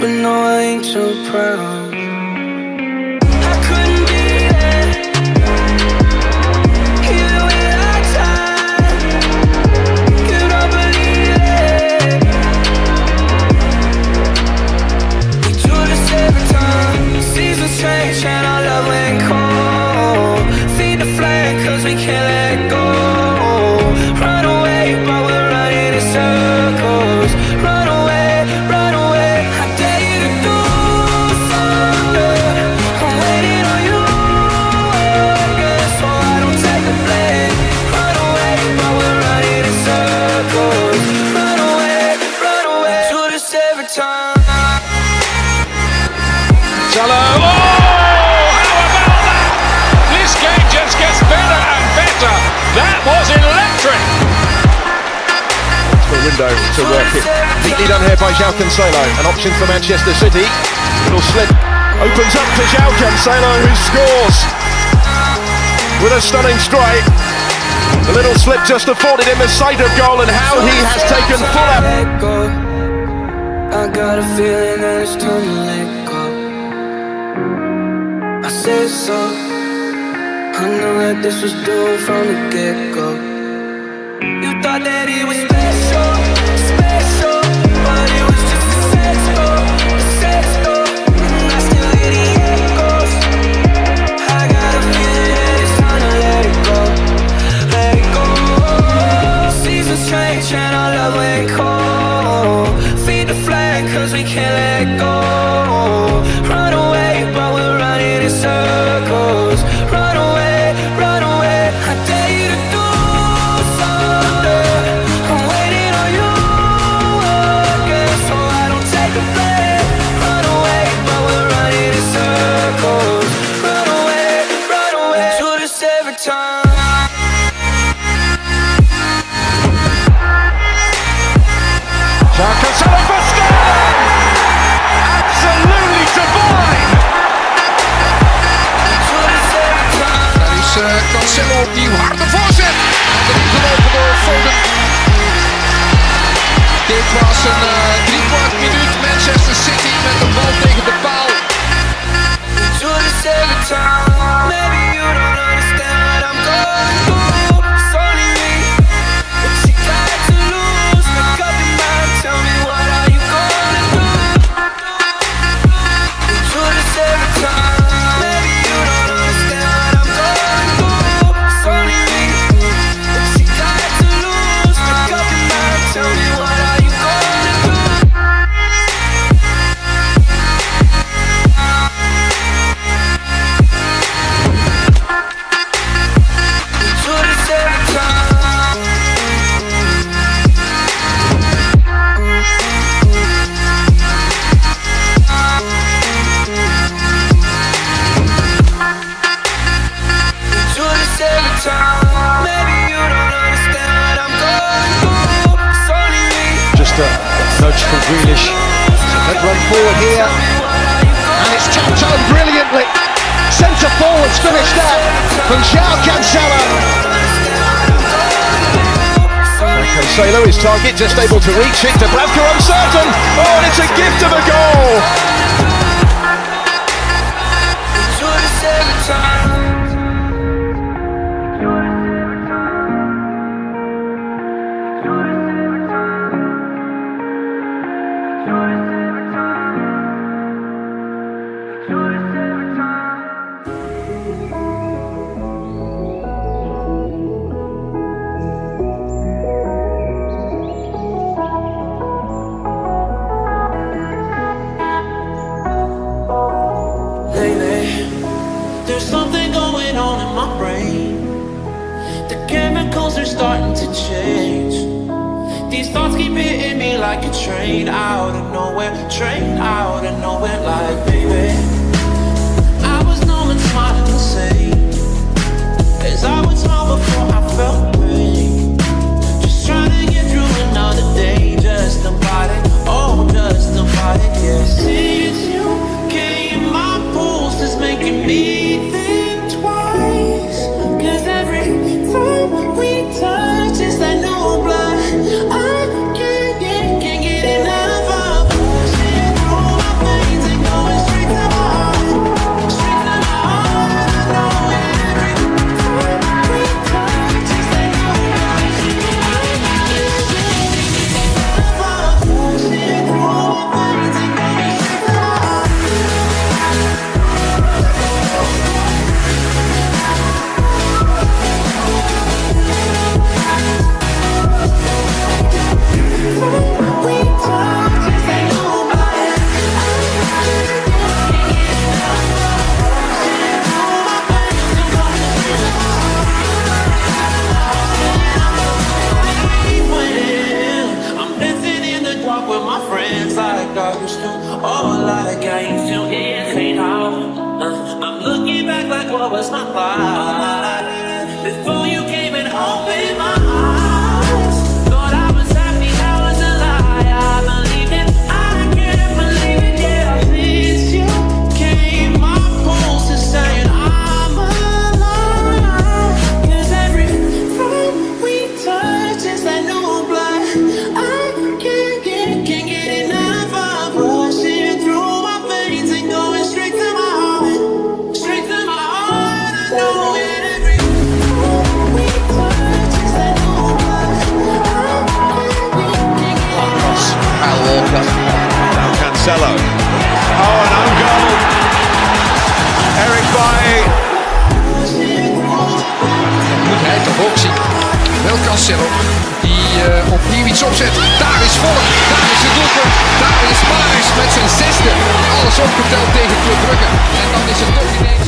But no, I ain't too proud. I couldn't be I tried, you don't believe it. We do this every time. Seasons change and our love went cold. Feed the flame 'cause we can't let window to work it. Neatly done here by João Cancelo. An option for Manchester City. Little slip opens up to João Cancelo who scores with a stunning strike. The little slip just afforded him a sight of goal and how he has taken full up. I got a feeling that it's time to let go. I said so. I that this was from the get and our love went cold. Feed the flame 'cause we can't let go. Cancelo opnieuw harde voorzet. Gelopen door Foden. Dit was een uh, driekwart minuut Manchester City met de bal tegen Here. And it's tapped home brilliantly. Centre forwards finished that from João Cancelo. Cancelo, his target, just able to reach it. Dubravka uncertain. Oh, and it's a gift of a goal. Like a train out of nowhere, train out of nowhere, like baby. paz. Die eh, opnieuw iets opzet. Daar is Volk, daar is de doelpunt, daar is Paris met zijn zesde. Alles opgeteld tegen Club En dan is het toch ineens...